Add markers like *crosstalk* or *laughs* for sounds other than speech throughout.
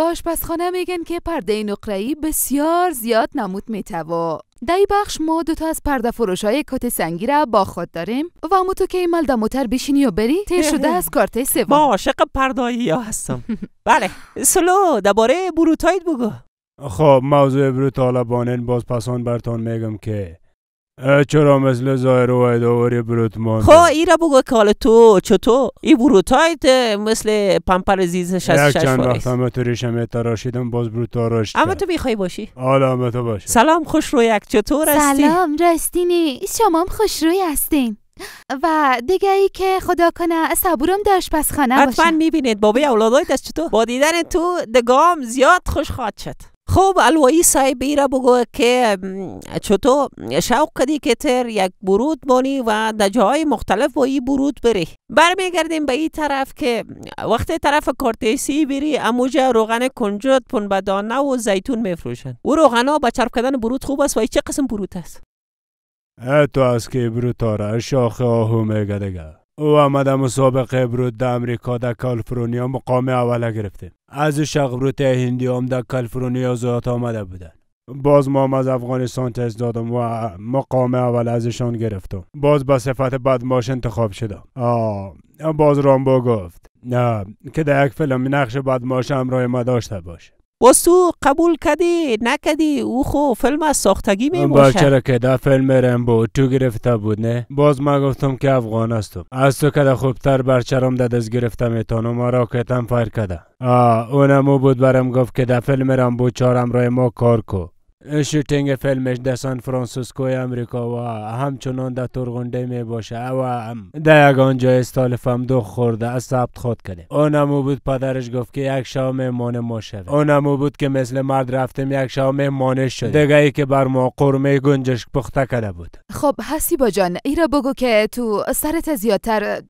با آشپزخانه میگن که پرده نقره‌ای بسیار زیاد نمود میتوا در این بخش ما دوتا از پرده فروش های کت سنگی را با خود داریم. و تو که این مال موتر بشینی و بری؟ تیر شده از کارت سوم. ما عاشق پردایی ها هستم. *laughs* بله سلو درباره بروتایت بگو. خب موضوع بروتالبانن باز پسان برتان میگم که چرا مثل ظاهر و ادواری بروت مانده؟ خب ای را بگو که حال تو چطور؟ این بروتایت مثل پمپر زیز 66 یک چند وقت همه تو ریشم تراشیدم باز برو تراش اما تو می‌خوای باشی؟ حالا همه تو باشه سلام خوش رو یک. چطور هستی؟ سلام راستینی شما هم خوشروی هستین. و دیگه ای که خدا کنه صبورم در آشپزخانه حتما باشه می‌بینید. بابای اولادایت از چطور؟ با دیدن تو دگام زیاد خوش خواهد شد. خب الوایی صاحب ای را بگو که چطور؟ شوق کدی که تر یک برود بانی و در جاهای مختلف با این برود بری. برمیگردیم به این طرف که وقتی طرف کارتیسی بری اموجا روغن کنجد پنبدانه و زیتون میفروشن. او روغنا با چرب کردن برود خوب است و چه قسم برود است؟ تو از که برو تاره شاخ آهو میگه دیگه. او آمده مسابقه برود در امریکا در کالیفرنیا مقام اول گرفته. از شق برود هندی هم در کالیفرنیا زیاد آمده بودن. باز ما هم از افغانستان تست دادم و مقام اول ازشان گرفتم. باز به صفت بدماش انتخاب شدم. آه باز رامبو گفت نه که در یک فیلم نقش بدماش همراه ما داشته باشه باز تو قبول کدی نکدی او خو فیلم از ساختگی می با باشه چرا که در فیلم رمبو تو گرفته بود نه؟ باز ما گفتم که افغان هستم از تو که خوبتر برچرم در دست گرفته می‌تونم ما راکتم فایر کده. آه اونمو بود برم گفت که در فیلم رمبو چهارم رای ما کار کو. شوتینگ فیلمش در سان فرانسیسکو امریکا و همچنان در ترغنده می باشه. و هم در یگان جای استالفم دو خورده از ثبت خود کردیم. اونمو بود پدرش گفت که یک شب مهمان ما شده اونمو بود که مثل مرد رفتیم یک شب مهمانش شد دیگه ای که بر ما قرمه گنجشک پخته کرده بود. خب حسیبا جان ای را بگو که تو سرت زیادتر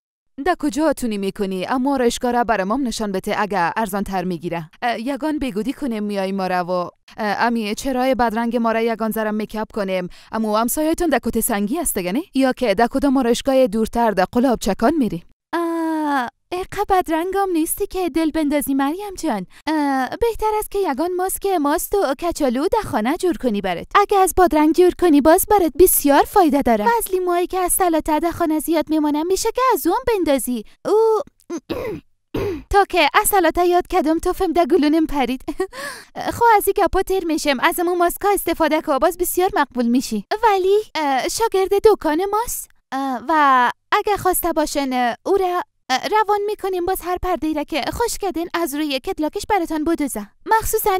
در کجا تونی می‌کنی؟ اما آرایشگاه را نشان بده اگه ارزان تر می‌گیره یگان بگودی کنیم میای ما را و امی چرای بدرنگ ما را یگان زرم میکپ کنیم. اما همسایتون در کت سنگی است گنه یا که در کدام آرایشگاه دورتر در قلاب چکان میری اقا بدرنگام نیستی که دل بندازی مریم جان. بهتر است که یگان ماسک ماست و کچالو در خانه جور کنی برات. اگه از بادرنگ جور کنی باز برات بسیار فایده داره بعض لیموهایی که از سلاته در خانه زیاد میمونن میشه که از اون بندازی. او *clears throat* تا که از سلاته یاد کدم توفم در گلونم پرید. *laughs* خو از این گپا تیر میشم. از امون ماسکا استفاده که باز بسیار مقبول میشی. ولی شاگرد دکان ماست. و اگه خواسته باشن او را روان می‌کنیم. باز هر پرده ای را که خوش کردین از روی کتلاکش براتان بدوزه مخصوصا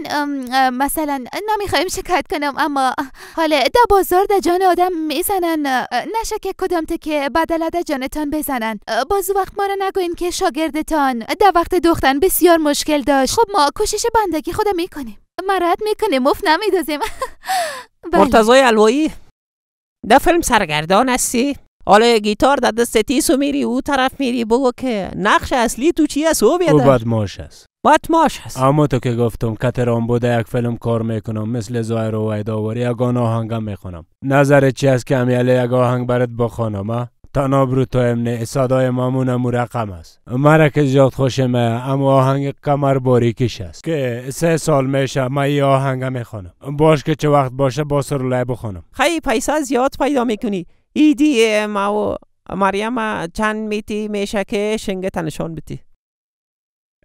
مثلا نمی‌خوایم شکایت کنم اما حالا دا بازار دا جان آدم می‌زنن. نشه که کدام که بدل دا جانتان بزنن. باز وقت ما را نگوین که شاگردتان دا وقت دختن بسیار مشکل داشت. خب ما کوشش بندگی خودم می‌کنیم. مرد می‌کنیم مفت نمیدازیم. *laughs* بله. مرتضای الوایی در فیلم سرگردان هستی؟ حالا گیتار در دست تیسو میری او طرف میری. بگو که نقش اصلی تو چی است او او بدماش است. باید ماش هست اما تو که گفتم کتران بوده یک فیلم کار می‌کنم مثل زایر و ویداوری یگان آهنگم می‌خونم. نظر چی است که امیاله یک آهنگ برات بخوانم ها؟ تنها برو تو امنه صدای مامون مو رقم است. مرا که زیاد خوشمه اما آهنگ کمر باریکیش است. که سه سال میشه من این آهنگ می‌خوانم باش که چه وقت باشه با سرولای بخوانم خیلی پیسه زیاد پیدا می‌کنی. ایدی ما و مریم چند میتی میشه که شنگه نشان بیتی.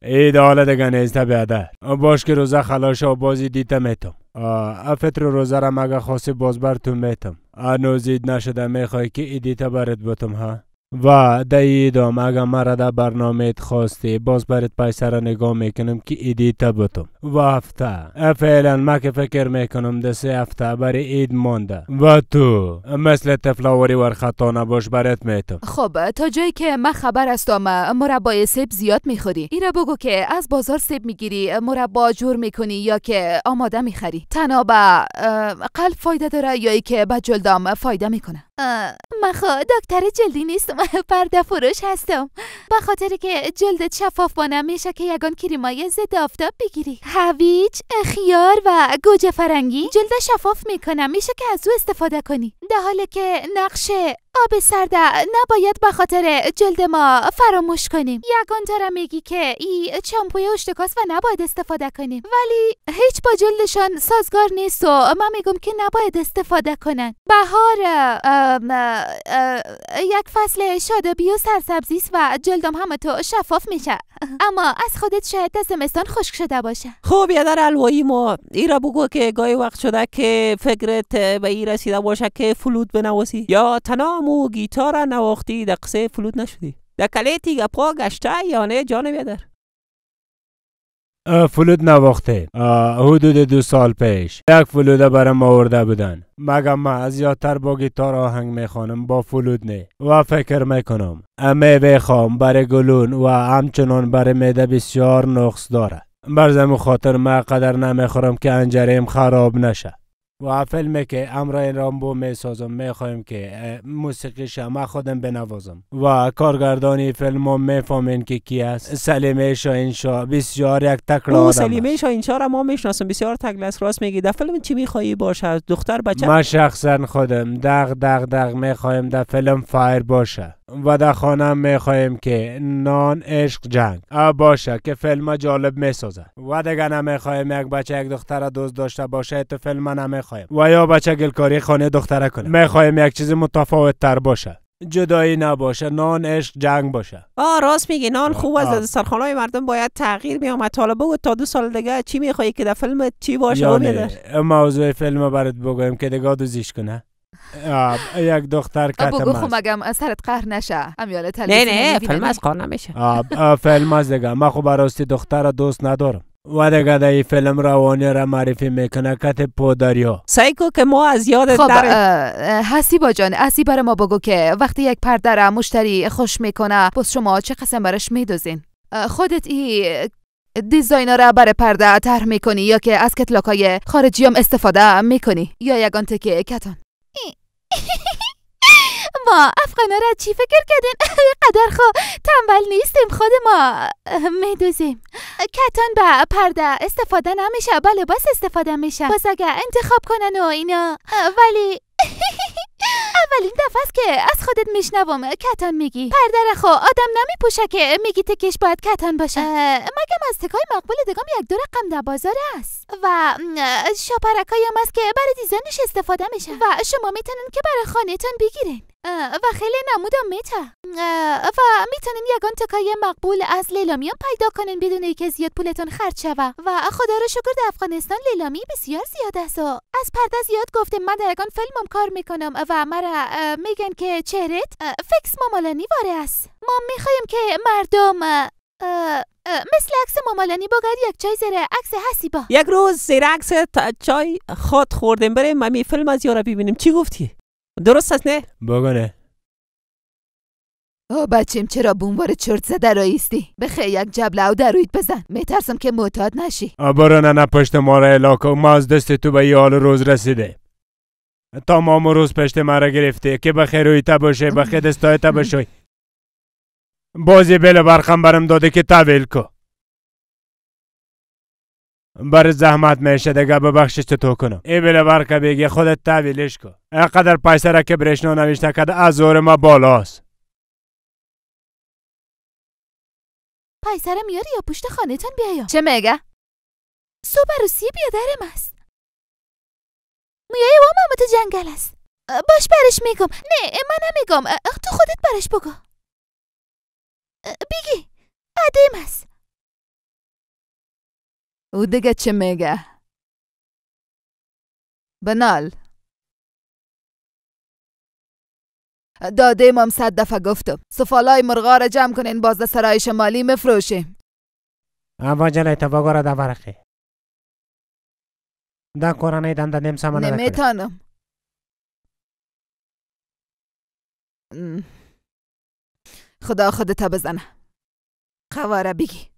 اید حالا دیگه نیسته بیادر باش که روزه خلاش و بازی دیته میتم. افت رو روزه را مگه خاصی باز بر تو میتم هنوز اید نشده می‌خوای که ایدیته برات بتم ها؟ و ده ایدام اگه مرا در برنامه خواستی باز برات پیسه را نگاه می‌کنم که ایدیته بتم و هفته. فعلا ما که فکر می‌کنم ده سه هفته برای اید مانده. و تو؟ مثل تفلاوری ور خطا نباش برات میتم خب تا جایی که من خبر هستم مربای سیب زیاد می‌خوری. این را بگو که از بازار سیب می‌گیری مربا جور می‌کنی یا که آماده می‌خری. تنها به قلب فایده داره یا ای که به جلدام فایده می‌کنه. من خو دکتر جلدی نیستم *laughs* پرده فروش هستم. به خاطر که جلدت شفاف بانه میشه که یگان کریمای ضد آفتاب بگیری. هویج خیار و گوجه فرنگی جلد شفاف می‌کنم میشه که از او استفاده کنی. در حالی که نقش آب سرده نباید به خاطر جلد ما فراموش کنیم. یگان دارم میگی که ای چامپوی اشتکاس و نباید استفاده کنیم. ولی هیچ با جلدشان سازگار نیست و من میگم که نباید استفاده کنن. بهار یک فصل شادابی و سرسبزی است و جلدم همه تو شفاف میشه. اما از خودت شاید در زمستان خشک شده باشه. خب یادر الوایی ما. ایرا بگو که گاهی وقت شده که فکرت به ای رسیده باشه که فلوت بنوازی. یا تنام و گیتار نواختی در قصه فلوت نشدی. در کلیتی گپا گشته یا نه اه، فلوت نواخته حدود دو سال پیش. یک فلوده برام آورده بودن. مگم من زیادتر با گیتار آهنگ می‌خوانم با فلوت نه. و فکر می‌کنم امه بخوام برای گلون و همچنان برای میده بسیار نقص داره بر زمین خاطر من قدر نمی‌خورم که انجریم خراب نشه. و فیلمی که امرای رامبو می‌سازم می‌خوایم که اه، موسیقیش ما خودم بنوازم. و کارگردانی فیلم هم می‌فهمین که کی است؟ سلیمه شاهینشاه بسیار یک تکړه آدم سلیمه است. شاهینشاه را ما می‌شناسم بسیار تگلس راست میگی. در فیلم چی میخوایی باشه؟ دختر بچه؟ من شخصا خودم دق دق دق می‌خوایم در فیلم فایر باشه. و در خانم می‌خوایم که نان عشق جنگ باشه که فیلم جالب می‌سازه و دیگه نمی‌خوایم یک بچه یک دختر دوست داشته باشه تو فیلم نمی‌خوایم و یا بچه گلکاری خانه دختره کنه. می‌خوایم یک چیز متفاوت تر باشه. جدایی نباشه نان عشق جنگ باشه. آه راست میگی. نان خوب. از سرخانه مردم باید تغییر میامد حالا بگو تا دو سال دیگه چی میخوایی که در فیلم چی باشه یعنی موضوع فیلم برات بگویم که دیگه دوزیش کنه. یک دختر بگو کتم خو است مگم سرت قهر نشه. امیال نه تلویزیون نه؟ فیلم از کار نمیشه. فیلم از دیگه. من خب براستی دختر دوست ندارم. و دیگه در این فیلم روانی را معرفی می‌کنه کت پودریا سایکو که ما از یادت خب اه، حسیبا جان اسی برای ما بگو که وقتی یک پرده را مشتری خوش می‌کنه بس شما چه قسم برش میدوزین؟ خودت ای دیزاینر را برای پرده طرح می‌کنی یا که از کتلاک های خارجی هم استفاده می‌کنی؟ یا یگان تکه کتان؟ *laughs* ما افغانا را چی فکر کردین؟ *laughs* قدر خو تنبل نیستیم خود ما. *laughs* میدوزیم. کتان به پرده استفاده نمیشه با لباس استفاده میشه. بس اگه انتخاب کنن و اینا. *laughs* ولی اولین دفعه است که از خودت میشنوم. کتان میگی. پرده را خو آدم نمیپوشه که میگی تکش باید کتان باشه. مگم از تکای مقبول دگم یک دو رقم در بازار است؟ و شاپرکایی هم است که برای دیزاینش استفاده میشه. و شما می‌تونین که برای خانهتون بگیرین. و خیلی نمودم میته اه، و می‌تونین یگان تکای مقبول از لیلامی هم پیدا کنین بدون اینکه زیاد پولتون خرج شوه. و خدا رو شکر در افغانستان لیلامی بسیار زیاد است. از پرده زیاد گفتم من در یگان فیلمم کار می‌کنم و مرا میگن که چهرت فکس مامالانی واره است. ما می‌خوایم که مردم مثل عکس مامالانی بگرد یک چای زیر عکس حسیبا یک روز زیر عکس چای خود خوردیم. بریم ممی فیلم از یارا ببینیم. چی گفتی؟ درست است نه؟ بگونه او بچیم چرا بوموار چرت زده رایستی بخی یک جبله و درویت بزن. میترسم که معتاد نشی. برو نه پشت ما را علاقه ما از دست تو به یه حال روز رسیده. تمام روز پشت ما را گرفته. که بخیر رویته باشه بخیر دستایته باشه. *laughs* بازی بله برخم برم داده که تحویل کو بر زحمت میشه دیگه ببخشش تو کنم ای بله برکه بگی خودت تحویلش کو اقدر پیسه را که برشنو نوشته کده از زور ما بالاست پیسر میاری یا پشت خانهتان بیایا چه میگه؟ صبح روسی بیادرم است میای و تو جنگل است باش برش میگم نه من نمیگم تو خودت برش بگو بگی عدیم است چه میگه؟ بنال داده مام صد دفعه گفتم سفالای مرغا را جمع کنین باز در سرای شمالی مفروشیم اما جلای تا بگاره دا ورقی دا کورانه دن دا نیم کنه. نمیتانم. خدا خودت بزنه قواره بگی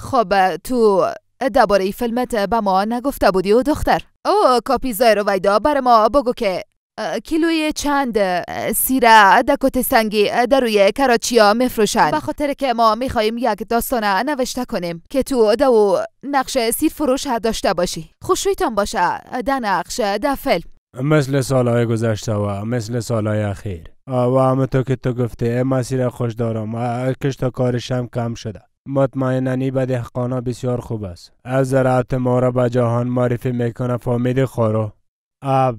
خب تو درباره فیلمت به ما نگفته بودی و دختر. او کاپی زایر ویدا بر ما بگو که کیلوی چند سیره دکوت سنگی در روی کراچیا میفروشن. به خاطر که ما می‌خواهیم یک داستانه نوشته کنیم که تو دو نقش سیر فروش داشته باشی. خوشویتان باشه ده نقش ده فیلم. مثل سالهای گذشته و مثل سالهای اخیر. و همونطور که تو گفته مسیر خوش دارم و کشت کارشم کم شده. مطمئنا ای به دهقانا بسیار خوب است. از زراعت ما را به جهان معرفی می‌کنه فامید خورو؟ اب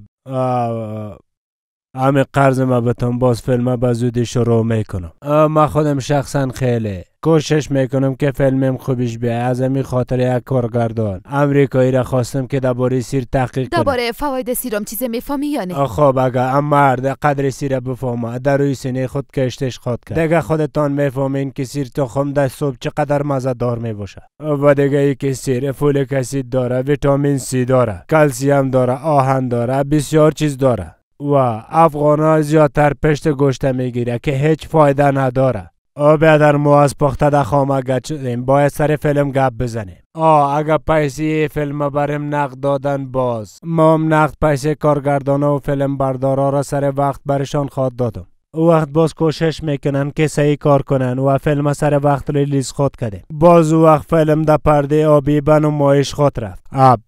همه قرض ما بتون باز فیلم به زودی شروع می‌کنم. ما خودم شخصا خیلی کوشش می‌کنم که فیلمم خوبیش بیه از همین خاطر یک کارگردان. امریکایی را خواستم که درباره سیر تحقیق کنه درباره فواید سیرم چیز می‌فهمی یا نه؟ خب اگه ام مرد قدر سیر بفهمه. در روی سینه خود کشتش خود کرد. دیگه خودتان می‌فهمین که سیر تخم در صبح چقدر مزه دار می‌باشه و دیگه ای که سیر فولیک اسید داره ویتامین سی داره کلسیم داره آهن داره بسیار چیز داره. و افغان زیادتر پشت گوشت می‌گیره که هیچ فایده نداره. آ در ما از پخته در خامه گچ باید سر فیلم گپ بزنیم. آ اگه پیسی فیلم بریم نقد دادن باز. ما هم نقد پیسه کارگردان و فیلم بردارا را سر وقت برشان خواد دادم. او وقت باز کوشش می‌کنن که صحیح کار کنن و فیلم سر وقت ریلیز خود کردیم. باز او وقت فیلم در پرده آبی بن و مایش خود رفت. آب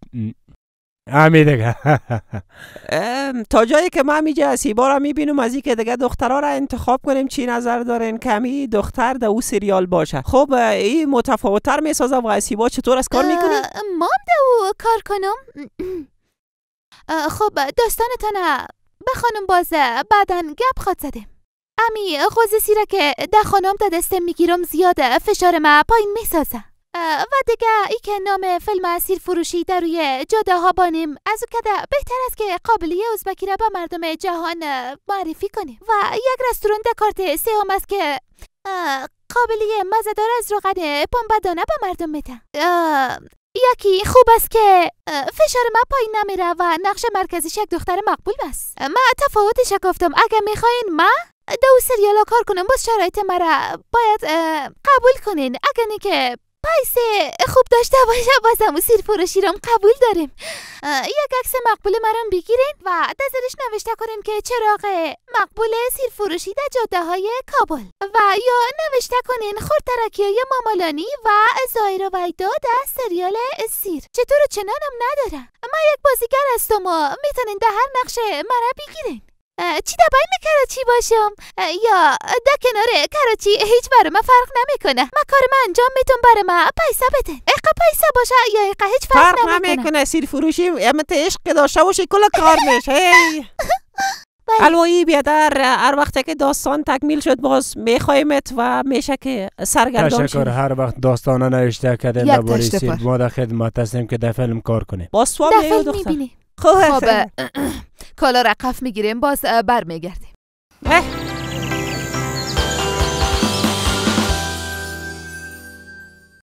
همین دیگه. تا جایی که ما میجه سیبا را می‌بینم از که دیگه دخترها را انتخاب کنیم چی نظر دارین؟ کمی دختر در او سریال باشه. خب این متفاوتتر می‌سازه و سیبا چطور از کار می‌کنی؟ ما در او کار کنم. خب داستانتان بخوانم بازه بعدا گپ خواد زدیم. امی خوزی سیره که ده خانم تا دستم می‌گیرم زیاده فشار ما پایین می‌سازه. و دیگه ای که نام فیلم اسیر فروشی در روی جاده ها بانیم از کده بهتر است که قابلی ازبکی را به مردم جهان معرفی کنیم. و یک رستوران کارت سیام است که قابلی مزدار از روغن پنبدانه به مردم میده. یکی خوب است که فشار ما پایین نمیره و نقش مرکزیش یک دختر مقبول بس ما تفاوتش گفتم اگه می‌خواین ما دو سریالا کار کنم باز شرایط مرا باید قبول کنین. اگه که پیسه خوب داشته باشه بازم سیر فروشی قبول داریم. یک عکس مقبول مرام بگیرین و دزرش نوشته کنین که چراغ مقبول سیر فروشی در جاده های کابل. و یا نوشته کنین خورترکی های مامالانی و زایر و ویدا در سریال سیر. چطور چنانم ندارم؟ ما یک بازیگر هستم و می‌تونین در هر نقش مرا بگیرین. چی در بین کراچی باشم؟ یا در کنار کراچی هیچ برای ما فرق نمی‌کنه. ما کار ما انجام میتون برای ما پیسه بده. اقا پیسه باشه یا اقا هیچ فرق, فرق نمی‌کنه. سیر فروشی امت عشق داشته باشی کل کار میشه. الوایی بیادر هر وقت که داستان تکمیل شد باز میخوایمت و میشه که سرگردان تشکر. هر وقت داستان نوشته کردن سیر ما در خدمت هستیم که در فیلم کار کنیم. باز سوال می‌بینی. خب *clears throat* کالا رقف می‌گیریم باز بر میگردیم